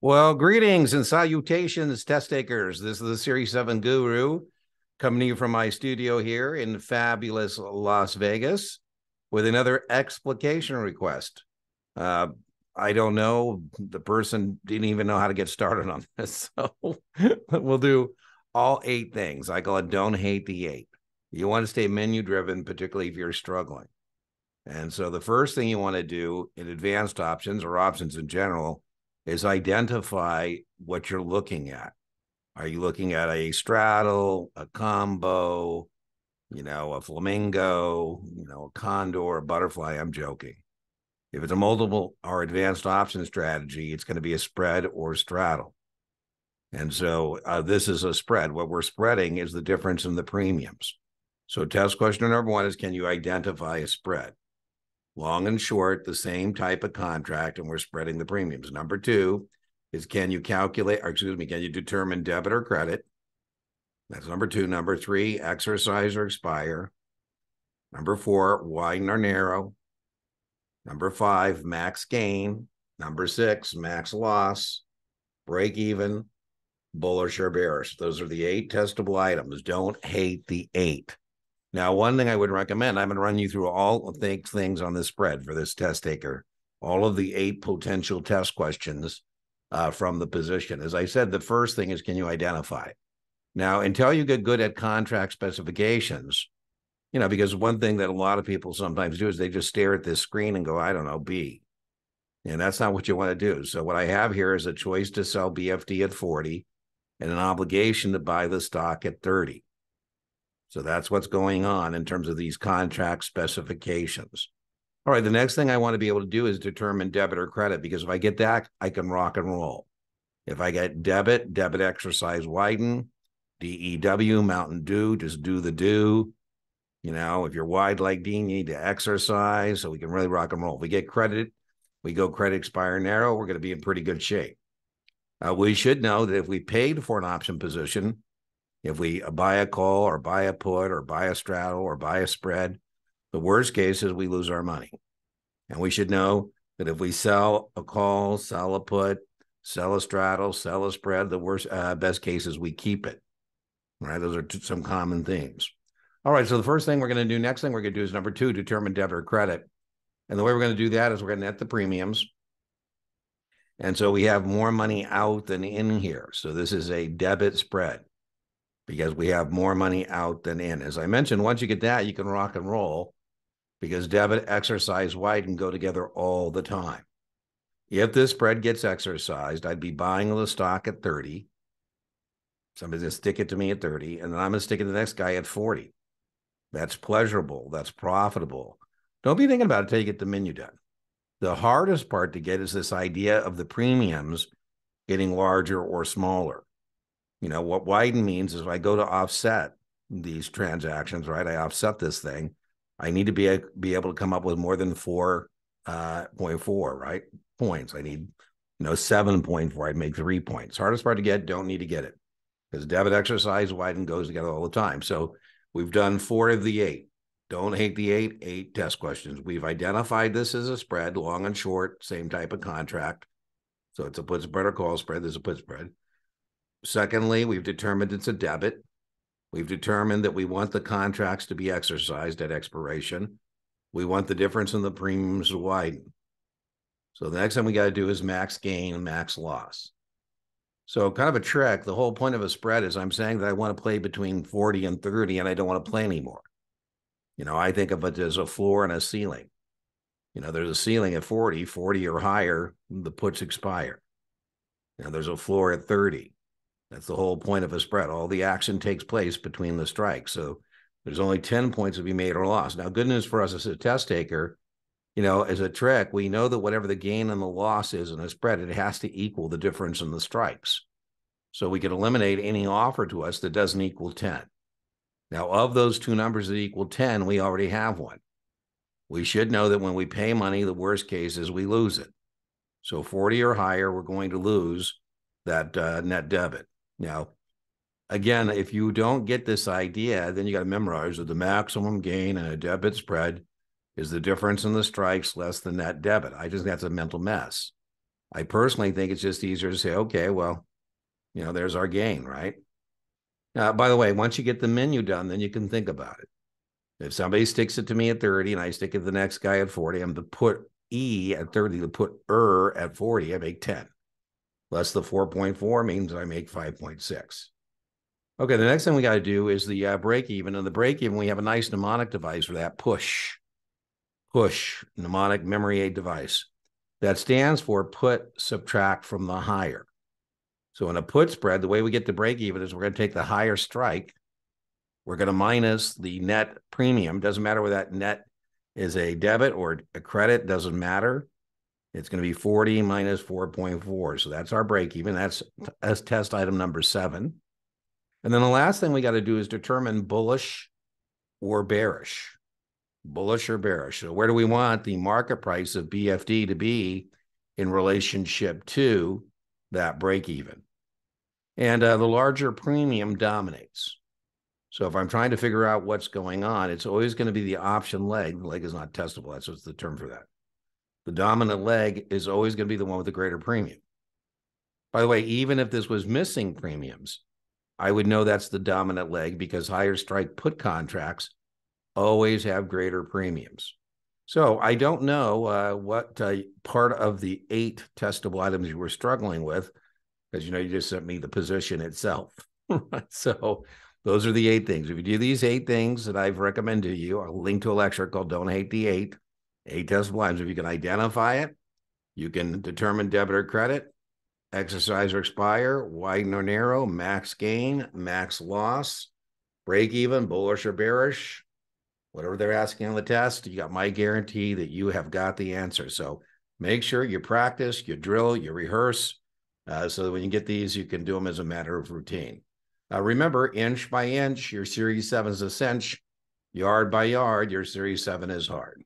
Well, greetings and salutations, test takers. This is the Series 7 Guru coming to you from my studio here in fabulous Las Vegas with another explication request. Uh, I don't know. The person didn't even know how to get started on this. So we'll do all eight things. I call it don't hate the eight. You want to stay menu driven, particularly if you're struggling. And so the first thing you want to do in advanced options or options in general is identify what you're looking at. Are you looking at a straddle, a combo, you know, a flamingo, you know, a condor, a butterfly? I'm joking. If it's a multiple or advanced option strategy, it's going to be a spread or straddle. And so uh, this is a spread. What we're spreading is the difference in the premiums. So test question number one is can you identify a spread? Long and short, the same type of contract, and we're spreading the premiums. Number two is can you calculate, or excuse me, can you determine debit or credit? That's number two. Number three, exercise or expire. Number four, widen or narrow. Number five, max gain. Number six, max loss, break even, bullish or bearish. Those are the eight testable items. Don't hate the eight. Now, one thing I would recommend, I'm going to run you through all the things on this spread for this test taker, all of the eight potential test questions uh, from the position. As I said, the first thing is can you identify? Now, until you get good at contract specifications, you know, because one thing that a lot of people sometimes do is they just stare at this screen and go, I don't know, B. And that's not what you want to do. So, what I have here is a choice to sell BFD at 40 and an obligation to buy the stock at 30. So that's what's going on in terms of these contract specifications. All right, the next thing I want to be able to do is determine debit or credit because if I get that, I can rock and roll. If I get debit, debit exercise widen, DEW, Mountain Dew, just do the do. You know, if you're wide like Dean, you need to exercise so we can really rock and roll. If we get credit, we go credit expire narrow, we're going to be in pretty good shape. Uh, we should know that if we paid for an option position, if we buy a call or buy a put or buy a straddle or buy a spread, the worst case is we lose our money. And we should know that if we sell a call, sell a put, sell a straddle, sell a spread, the worst, uh, best case is we keep it. Right? Those are some common themes. All right. So the first thing we're going to do, next thing we're going to do is number two, determine debit or credit. And the way we're going to do that is we're going to net the premiums. And so we have more money out than in here. So this is a debit spread because we have more money out than in. As I mentioned, once you get that, you can rock and roll because debit, exercise, widen go together all the time. If this spread gets exercised, I'd be buying the stock at 30. Somebody's going to stick it to me at 30, and then I'm going to stick it to the next guy at 40. That's pleasurable. That's profitable. Don't be thinking about it until you get the menu done. The hardest part to get is this idea of the premiums getting larger or smaller. You know, what widen means is I go to offset these transactions, right? I offset this thing. I need to be, a, be able to come up with more than 4.4, uh, right? Points. I need, you know, 7.4. I'd make three points. Hardest part to get, don't need to get it because debit exercise widen goes together all the time. So we've done four of the eight. Don't hate the eight, eight test questions. We've identified this as a spread, long and short, same type of contract. So it's a put spread or call spread. There's a put spread. Secondly, we've determined it's a debit. We've determined that we want the contracts to be exercised at expiration. We want the difference in the premiums to widen. So the next thing we got to do is max gain max loss. So kind of a trick. The whole point of a spread is I'm saying that I want to play between 40 and 30 and I don't want to play anymore. You know, I think of it as a floor and a ceiling. You know, there's a ceiling at 40, 40 or higher, the puts expire. Now there's a floor at 30. That's the whole point of a spread. All the action takes place between the strikes. So there's only 10 points to be made or lost. Now, good news for us as a test taker, you know, as a trick, we know that whatever the gain and the loss is in a spread, it has to equal the difference in the strikes. So we can eliminate any offer to us that doesn't equal 10. Now, of those two numbers that equal 10, we already have one. We should know that when we pay money, the worst case is we lose it. So 40 or higher, we're going to lose that uh, net debit. Now, again, if you don't get this idea, then you got to memorize that the maximum gain in a debit spread is the difference in the strikes less than net debit. I just think that's a mental mess. I personally think it's just easier to say, okay, well, you know, there's our gain, right? Uh, by the way, once you get the menu done, then you can think about it. If somebody sticks it to me at 30 and I stick it to the next guy at 40, I'm to put E at 30, to put ER at 40, I make 10. Less the 4.4 means I make 5.6. Okay, the next thing we got to do is the uh, break even. And the break even, we have a nice mnemonic device for that push, push mnemonic memory aid device that stands for put subtract from the higher. So in a put spread, the way we get to break even is we're going to take the higher strike. We're going to minus the net premium. Doesn't matter whether that net is a debit or a credit, doesn't matter. It's going to be 40 minus 4.4. So that's our break even. That's, that's test item number seven. And then the last thing we got to do is determine bullish or bearish. Bullish or bearish. So where do we want the market price of BFD to be in relationship to that break even? And uh, the larger premium dominates. So if I'm trying to figure out what's going on, it's always going to be the option leg. The leg is not testable. That's what's the term for that. The dominant leg is always going to be the one with the greater premium. By the way, even if this was missing premiums, I would know that's the dominant leg because higher strike put contracts always have greater premiums. So I don't know uh, what uh, part of the eight testable items you were struggling with, because you know you just sent me the position itself. so those are the eight things. If you do these eight things that I've recommended to you, I'll link to a lecture called "Don't Hate the Eight." Eight testable items. If you can identify it, you can determine debit or credit exercise or expire, widen or narrow, max gain, max loss, break even, bullish or bearish, whatever they're asking on the test, you got my guarantee that you have got the answer. So make sure you practice, you drill, you rehearse, uh, so that when you get these, you can do them as a matter of routine. Uh, remember, inch by inch, your Series 7 is a cinch. Yard by yard, your Series 7 is hard.